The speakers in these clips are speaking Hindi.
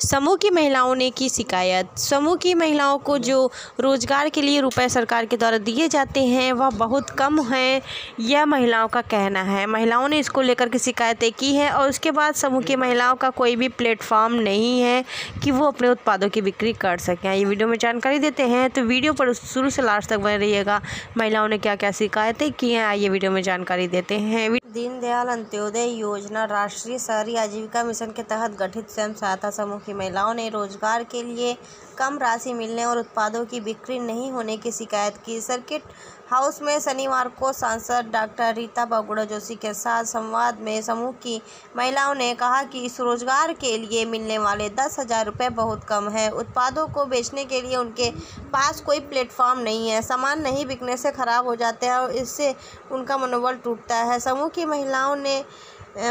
समूह की महिलाओं ने की शिकायत। समूह की महिलाओं को जो रोज़गार के लिए रुपए सरकार के द्वारा दिए जाते हैं, वह बहुत कम हैं, यह महिलाओं का कहना है। महिलाओं ने इसको लेकर के शिकायतें की हैं और उसके बाद समूह की महिलाओं का कोई भी प्लेटफॉर्म नहीं है कि वो अपने उत्पादों की बिक्री कर सकें। ये वीडियो में जानकारी देते हैं तो वीडियो पर शुरू से लास्ट तक बने रहिएगा। महिलाओं ने क्या क्या शिकायतें की हैं, आइए वीडियो में जानकारी देते हैं। दीनदयाल अंत्योदय योजना राष्ट्रीय शहरी आजीविका मिशन के तहत गठित स्वयं सहायता समूह की महिलाओं ने रोज़गार के लिए कम राशि मिलने और उत्पादों की बिक्री नहीं होने की शिकायत की। सर्किट हाउस में शनिवार को सांसद डॉक्टर रीता बगुड़ा जोशी के साथ संवाद में समूह की महिलाओं ने कहा कि इस रोज़गार के लिए मिलने वाले दस हज़ार रुपये बहुत कम है। उत्पादों को बेचने के लिए उनके पास कोई प्लेटफॉर्म नहीं है। सामान नहीं बिकने से ख़राब हो जाते हैं और इससे उनका मनोबल टूटता है। समूह की महिलाओं ने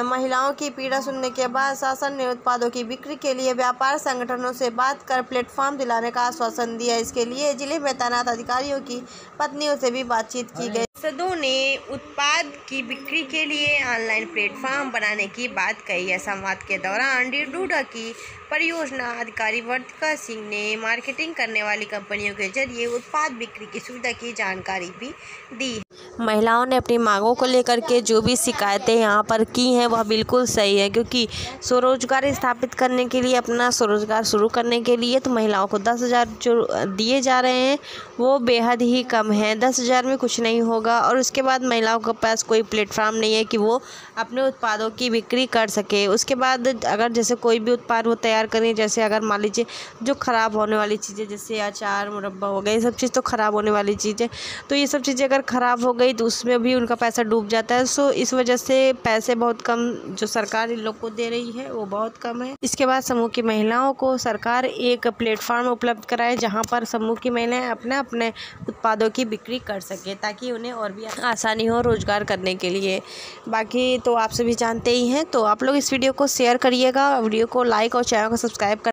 महिलाओं की पीड़ा सुनने के बाद शासन ने उत्पादों की बिक्री के लिए व्यापार संगठनों से बात कर प्लेटफॉर्म दिलाने का आश्वासन दिया। इसके लिए ज़िले में तैनात अधिकारियों की पत्नियों से भी बातचीत की गई। सदों ने उत्पाद की बिक्री के लिए ऑनलाइन प्लेटफॉर्म बनाने की बात कही। है संवाद के दौरान डूडा की परियोजना अधिकारी वर्तिका सिंह ने मार्केटिंग करने वाली कंपनियों के ज़रिए उत्पाद बिक्री की सुविधा की जानकारी भी दी। महिलाओं ने अपनी मांगों को लेकर के जो भी शिकायतें यहाँ पर की हैं, वह बिल्कुल सही है, क्योंकि स्वरोजगार स्थापित करने के लिए, अपना स्वरोजगार शुरू करने के लिए तो महिलाओं को दस हज़ार जो दिए जा रहे हैं, वो बेहद ही कम है। दस हज़ार में कुछ नहीं होगा और उसके बाद महिलाओं के पास कोई प्लेटफार्म नहीं है कि वो अपने उत्पादों की बिक्री कर सके। उसके बाद अगर जैसे कोई भी उत्पाद वो तैयार करें, जैसे अगर मान लीजिए जो ख़राब होने वाली चीज़ें, जैसे अचार, मुरब्बा हो गया, ये सब चीज़ तो ख़राब होने वाली चीज़ें तो ये सब चीज़ें अगर ख़राब हो गई तो उसमें भी उनका पैसा डूब जाता है। सो इस वजह से पैसे बहुत कम जो सरकार इन लोग को दे रही है, वो बहुत कम है। इसके बाद समूह की महिलाओं को सरकार एक प्लेटफॉर्म उपलब्ध कराए, जहाँ पर समूह की महिलाएँ अपने अपने उत्पादों की बिक्री कर सके, ताकि उन्हें और भी आसानी हो रोज़गार करने के लिए। बाकी तो आप सभी जानते ही हैं तो आप लोग इस वीडियो को शेयर करिएगा, वीडियो को लाइक और चैनल को सब्सक्राइब कर